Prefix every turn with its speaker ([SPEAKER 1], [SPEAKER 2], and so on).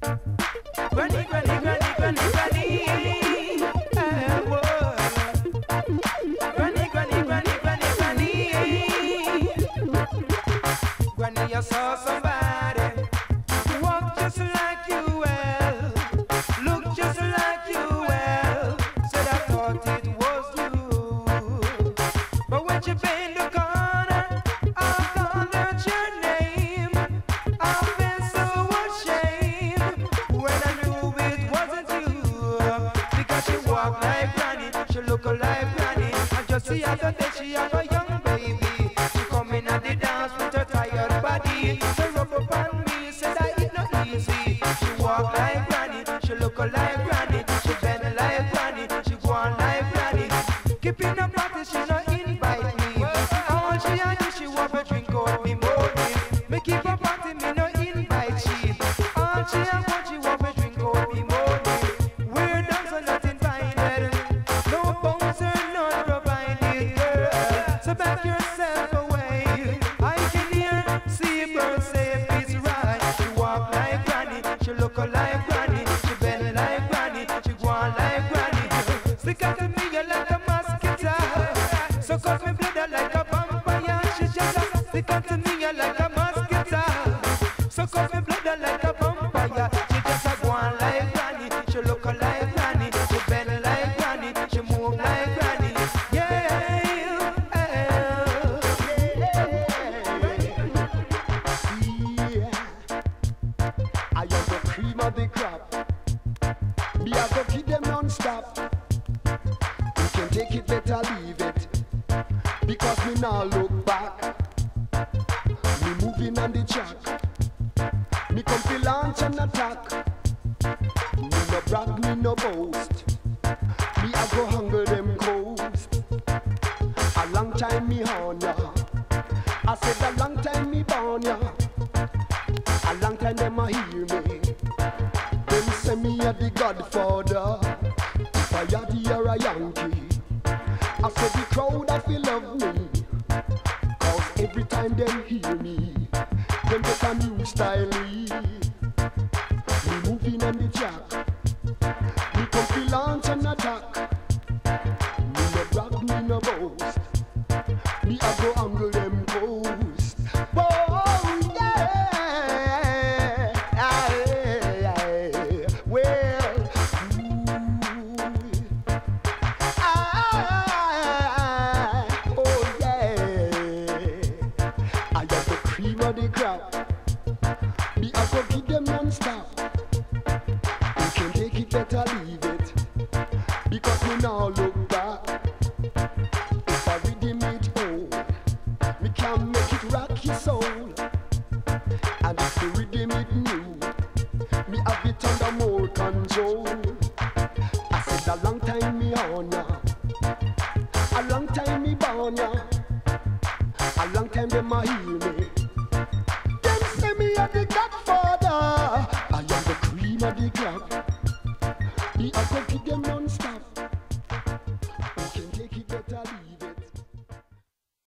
[SPEAKER 1] Granny, granny, granny, granny, granny. Whoa. Granny, granny, granny, granny, granny. Granny, I saw somebody walk just like you the other day she have a young baby. She come in at the dance with her tired body, she rub up on me, said I it not easy. She walk like Granny, she look like Granny, back yourself away. I can hear, say it's right. She walk like Granny, she look like Granny, she like Granny, she go on like Granny. Stick out to me like a mosquito, me blood like a vampire. She stick out to me like a mosquito, me blood like a
[SPEAKER 2] of the crop. Me I go keep them non-stop. You can take it, better leave it. Because me now look back. Me moving on the track. Me come to launch and attack. Me no brag, me no boast. Me I go hunger them coast. A long time me on ya. I said a long me a the godfather. A the or a Yankee. I said the crowd a feel love me. Cause every time them hear me, them get a new style. Me moving on the track. Me come fi launch and attack. Me no brag, me no boast. Them non-stop. You can take it, better leave it. Because we now look back. If I redeem it old, me can make it rock your soul. And if me redeem it new, me have it under more control. I said a long time me on ya, a long time me born ya, a long time them a hear me. The aqua the monster.